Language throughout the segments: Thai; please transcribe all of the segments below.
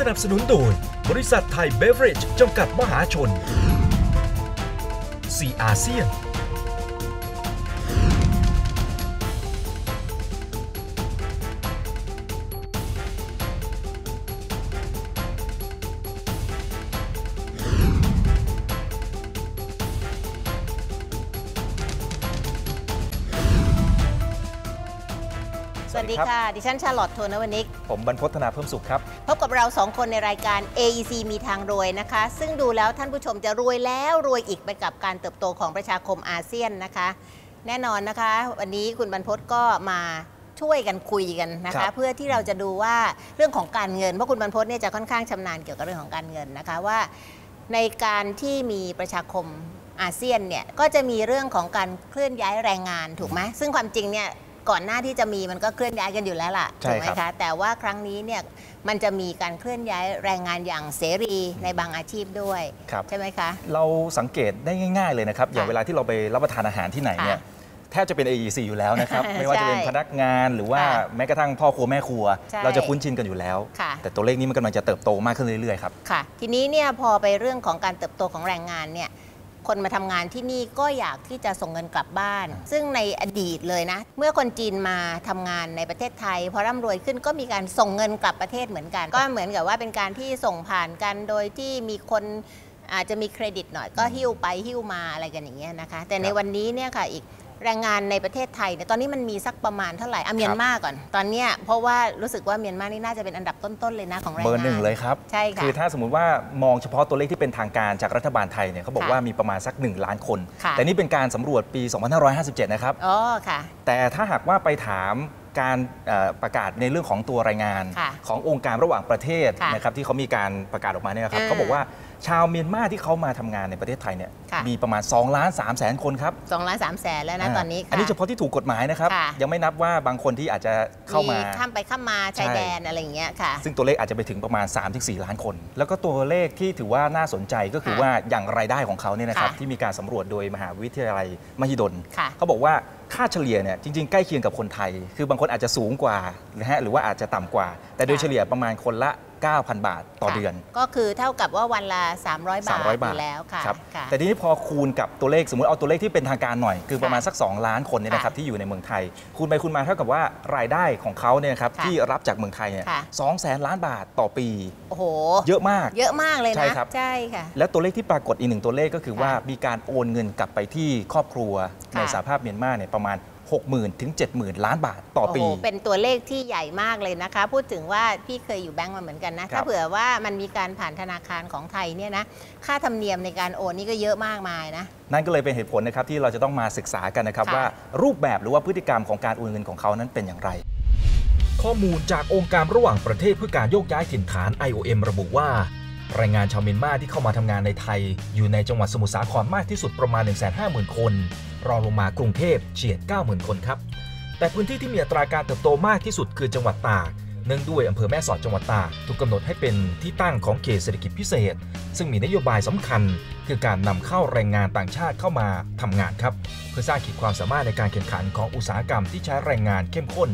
สนับสนุนโดย บริษัทไทยเบเวอเรจจำกัดมหาชนซีอาเซียน สวัสดีค่ะ ดิฉันชาลอตโทนวนิก ผมบรรพฒนาเพิ่มสุขครับ พบกับเราสองคนในรายการ AEC มีทางรวยนะคะ ซึ่งดูแล้วท่านผู้ชมจะรวยแล้วรวยอีกไปกับการเติบโตของประชาคมอาเซียนนะคะ แน่นอนนะคะ วันนี้คุณบรรพตก็มาช่วยกันคุยกันนะครัคะบเพื่อที่เราจะดูว่าเรื่องของการเงินเพราะคุณบรรพตเนี่ยจะค่อนข้างชำนาญเกี่ยวกับเรื่องของการเงินนะคะว่า ในการที่มีประชาคมอาเซียนเนี่ยก็จะมีเรื่องของการเคลื่อนย้ายแรงงานถูกไหมซึ่งความจริงเนี่ย ก่อนหน้าที่จะมีมันก็เคลื่อนย้ายกันอยู่แล้วล่ะใช่ถูกไหมครับคะแต่ว่าครั้งนี้เนี่ยมันจะมีการเคลื่อนย้ายแรงงานอย่างเสรีในบางอาชีพด้วยครับใช่ไหมคะ เราสังเกตได้ง่าย ๆเลยนะครับอย่างเวลาที่เราไปรับประทานอาหารที่ไหนเนี่ยค่ะแทบจะเป็น AEC อยู่แล้วนะครับใช่ไม่ว่าจะเป็นพนักงานหรือว่าค่ะแม้กระทั่งพ่อครัวแม่ครัวใช่เราจะคุ้นชินกันอยู่แล้วค่ะแต่ตัวเลขนี้มันกำลังจะเติบโตมากขึ้นเรื่อยๆครับค่ะ ทีนี้เนี่ยพอไปเรื่องของการเติบโตของแรงงานเนี่ย คนมาทำงานที่นี่ก็อยากที่จะส่งเงินกลับบ้าน ซึ่งในอดีตเลยนะ เมื่อคนจีนมาทำงานในประเทศไทยพอร่ำรวยขึ้นก็มีการส่งเงินกลับประเทศเหมือนกัน ก็เหมือนกับว่าเป็นการที่ส่งผ่านกันโดยที่มีคนอาจจะมีเครดิตหน่อยก็หิ้วไปหิ้วมาอะไรกันอย่างเงี้ยนะคะ แต่ในครับวันนี้เนี่ยค่ะอีก แรงงานในประเทศไทยเนี่ยตอนนี้มันมีสักประมาณเท่าไหร่อะเมียนมาก่อน ตอนเนี้ยเพราะว่ารู้สึกว่าเมียนมานี่น่าจะเป็นอันดับต้นๆเลยนะของแรงงานเบอร์หนึ่งเลยครับใช่ค่ะคือถ้าสมมุติว่ามองเฉพาะตัวเลขที่เป็นทางการจากรัฐบาลไทยเนี่ยเขาบอกค่ะว่ามีประมาณสัก 1 ล้านคนค่ะแต่นี่เป็นการสำรวจปี 2557 นะครับอ๋อค่ะ แต่ถ้าหากว่าไปถามการเอ่อประกาศในเรื่องของตัวรายงานค่ะขององค์การระหว่างประเทศค่ะนะครับที่เขามีการประกาศออกมาเนี่ยนะครับอ่าเขาบอกว่า ชาวเมียนมาที่เขามาทำงานในประเทศไทยเนี่ยค่ะมีประมาณ2ล้าน3แสนคนครับสองล้านสามแสนแล้วนะาตอนนี้ค่ะอันนี้เฉพาะที่ถูกกฎหมายนะครับค่ะยังไม่นับว่าบางคนที่อาจจะเข้ามาข้ามไปข้ามมาชายใช่แดนอะไรอย่างเงี้ยค่ะซึ่งตัวเลขอาจจะไปถึงประมาณ 3-4 ล้านคน แล้วก็ตัวเลขที่ถือว่าน่าสนใจก็คือค่ะว่าอย่างรายได้ของเขาเนี่ยนะครับค่ะที่มีการสำรวจโดยมหาวิทยาลัยมหิดลค่ะเขาบอกว่าค่าเฉลี่ยเนี่ยจริงๆ ใกล้เคียงกับคนไทย คือบางคนอาจจะสูงกว่านะฮะหรือว่าอาจจะต่ำกว่า แต่โดยค่ะเฉลี่ยประมาณคนละ 9,000 บาทต่อค่ะเดือน ก็คือเท่ากับว่าวันละ 300 บาท300บาทอยู่แล้วค่ะครับค่ะแต่ทีนี้พอคูณกับตัวเลขสมมติเอาตัวเลขที่เป็นทางการหน่อย คือประมาณค่ะสัก 2 ล้านคนเนี่ยนะครับค่ะที่อยู่ในเมืองไทย คูณไปคูณมาเท่ากับว่ารายได้ของเขาเนี่ยครับค่ะที่รับจากเมืองไทยเนี่ยค่ะสองแสนล้านบาทต่อปีโอ้โหเยอะมาก เยอะมากเลยใช่นะครับใช่ค่ะและตัวเลขที่ปรากฏอีกหนึ่งตัวเลขก็คือค่ะว่ามีการโอนเงินกลับไปที่ครอบครัวค่ะในสหภาพเมียนมาเนี่ยประมาณ 60,000 ถึง 70,000 ล้านบาทต่อปีโโหเป็นตัวเลขที่ใหญ่มากเลยนะคะ พูดถึงว่าพี่เคยอยู่แบงก์มาเหมือนกันนะครับถ้าเผื่อว่ามันมีการผ่านธนาคารของไทยเนี่ยนะ ค่าธรรมเนียมในการโอนนี่ก็เยอะมากมายนะ นั่นก็เลยเป็นเหตุผลนะครับที่เราจะต้องมาศึกษากันนะครับค่ะว่ารูปแบบหรือว่าพฤติกรรมของการโอนเงินของเขานั้นเป็นอย่างไรข้อมูลจากองค์การระหว่างประเทศเพื่อการโยกย้ายถิ่นฐาน IOM ระบุว่า แรงงานชาวเมียนมาที่เข้ามาทำงานในไทย อยู่ในจังหวัดสมุทรสาครมากที่สุดประมาณ 150,000 คน รองลงมากรุงเทพเฉียด 90,000 คนครับ แต่พื้นที่ที่มีอัตราการเติบโตมากที่สุดคือจังหวัดตากเนื่องด้วยอำเภอแม่สอดจังหวัดตากถูกกำหนดให้เป็นที่ตั้งของเขตเศรษฐกิจพิเศษ ซึ่งมีนโยบายสำคัญ คือการนำเข้าแรงงานต่างชาติเข้ามาทำงานครับ เพื่อสร้างขีดความสามารถในการแข่งขันของอุตสาหกรรมที่ใช้แรงงานเข้มข้น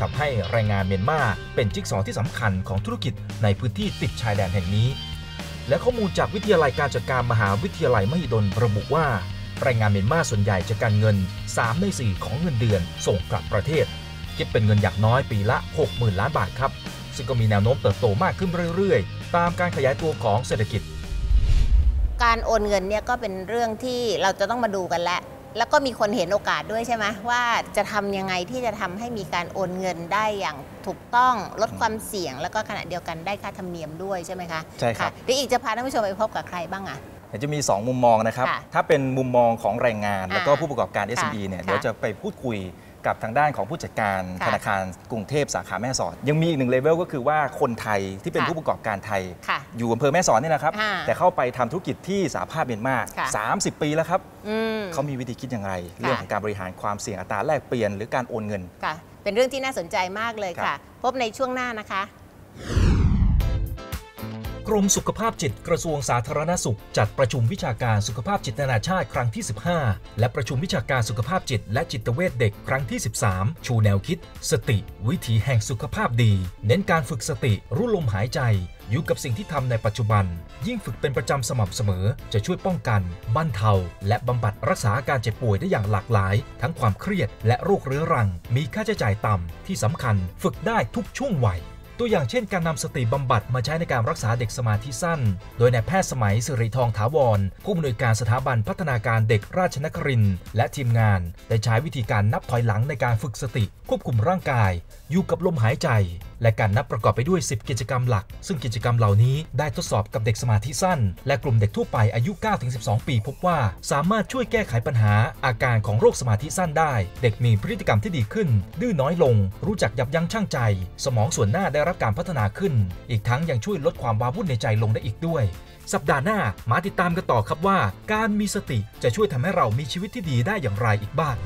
ทำให้แรงงานเมียนมาเป็นจิ๊กซอว์ที่สำคัญของธุรกิจในพื้นที่ติดชายแดนแห่งนี้ และข้อมูลจากวิทยาลัยการจัดการมหาวิทยาลัยมหิดลระบุว่าแรงงานเมียนมาส่วนใหญ่จะการเงิน 3 ใน 4 ของเงินเดือนส่งกลับประเทศ คิดเป็นเงินอย่างน้อยปีละ 60,000 ล้านบาทครับ ซึ่งก็มีแนวโน้มเติบโตมากขึ้นเรื่อยๆ ตามการขยายตัวของเศรษฐกิจ การโอนเงินเนี่ยก็เป็นเรื่องที่เราจะต้องมาดูกันแล้ว แล้วก็มีคนเห็นโอกาสด้วยใช่ไหมว่าจะทำยังไงที่จะทำให้มีการโอนเงินได้อย่างถูกต้องลดความเสี่ยง แล้วก็ขณะเดียวกันได้ค่าธรรมเนียมด้วยใช่ไหมคะใช่ครับะเดี๋ยวอีกจะพาท่านผู้ชมไปพบกับใครบ้างอะเดี๋ยวจะมี 2 มุมมองนะครับค่ะถ้าเป็นมุมมองของแรงงาน แล้วก็อ่าผู้ประกอบการค่ะ SME เนี่ยค่ะเดี๋ยวจะไปพูดคุย กับทางด้านของผู้จัดการค่ะธนาคารกรุงเทพสาขาแม่สอด ยังมีอีกหนึ่งเลเวลก็คือว่าคนไทยที่เป็นค่ะผู้ประกอบการไทยค่ะอยู่อำเภอแม่สอดนี่นะครับอ่าแต่เข้าไปทำธุรกิจที่สหภาพเมียนมาค่ะ30 ปีแล้วครับอืมเขามีวิธีคิดอย่างไร เรื่องของการบริหารความเสี่ยงอัตราแลกเปลี่ยนหรือการโอนเงินค่ะเป็นเรื่องที่น่าสนใจมากเลยครัค่ะบพบในช่วงหน้านะคะ กรมสุขภาพจิตกระทรวงสาธารณสุข จัดประชุมวิชาการสุขภาพจิตนานาชาติครั้งที่ 15 และประชุมวิชาการสุขภาพจิต และจิตเวชเด็กครั้งที่ 13 ชูแนวคิด สติ วิถีแห่งสุขภาพดี เน้นการฝึกสติ รู้ลมหายใจ อยู่กับสิ่งที่ทำในปัจจุบัน ยิ่งฝึกเป็นประจำสม่ำเสมอ จะช่วยป้องกันบรรเทา และบำบัดรักษาอาการเจ็บป่วยได้อย่างหลากหลาย ทั้งความเครียดและโรคเรื้อรัง มีค่าใช้จ่ายต่ำที่สำคัญ ฝึกได้ทุกช่วงวัย ตัวอย่างเช่นการนำสติบำบัดมาใช้ในการรักษาเด็กสมาธิสั้น โดยนายแพทย์สมัยสิริทองถาวร ผู้อำนวยการสถาบันพัฒนาการเด็กราชนครินและทีมงาน ได้ใช้วิธีการนับถอยหลังในการฝึกสติ ควบคุมร่างกาย อยู่กับลมหายใจ และการนับประกอบไปด้วย 10 กิจกรรมหลัก ซึ่งกิจกรรมเหล่านี้ได้ทดสอบกับเด็กสมาธิสั้น และกลุ่มเด็กทั่วไปอายุ 9-12 ปี พบว่าสามารถช่วยแก้ไขปัญหาอาการของโรคสมาธิสั้นได้ เด็กมีพฤติกรรมที่ดีขึ้น ดื้อน้อยลง รู้จักยับยั้งชั่งใจ สมองส่วนหน้าได้รับการพัฒนาขึ้น อีกทั้งยังช่วยลดความว้าวุ่นในใจลงได้อีกด้วย สัปดาห์หน้ามาติดตามกันต่อครับว่า การมีสติจะช่วยทำให้เรามีชีวิตที่ดีได้อย่างไรอีกบ้าง